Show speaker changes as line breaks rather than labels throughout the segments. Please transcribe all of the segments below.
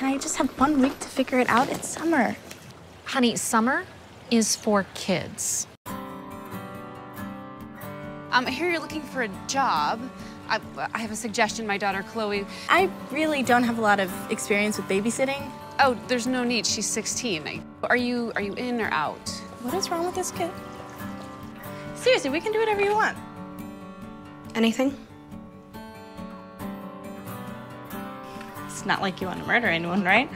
Can I just have one week to figure it out? It's summer.
Honey, summer is for kids.
Um, I hear you're looking for a job. I, I have a suggestion, my daughter Chloe.
I really don't have a lot of experience with babysitting.
Oh, there's no need. She's 16. Are you are you in or out?
What is wrong with this kid? Seriously, we can do whatever you want.
Anything?
It's not like you want to murder anyone, right?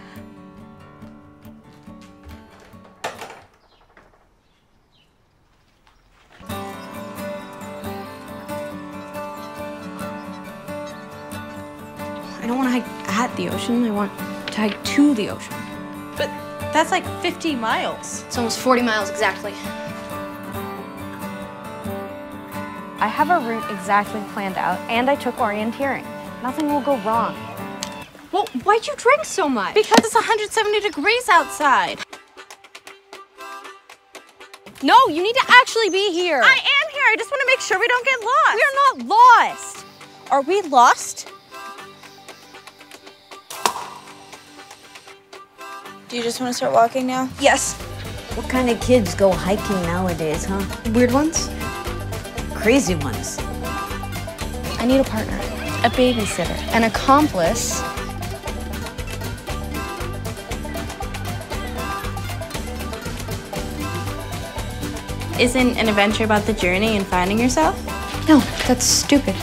I don't want to hike at the ocean. I want to hike to the ocean.
But that's like 50 miles.
It's almost 40 miles exactly.
I have a route exactly planned out, and I took orienteering. Nothing will go wrong.
Well, why'd you drink so much?
Because it's 170 degrees outside.
No, you need to actually be here.
I am here. I just want to make sure we don't get lost.
We're not lost.
Are we lost? Do you just want to start walking now?
Yes.
What kind of kids go hiking nowadays, huh?
Weird ones?
Crazy ones.
I need a partner,
A babysitter.
an accomplice.
Isn't an adventure about the journey and finding yourself?
No, that's stupid.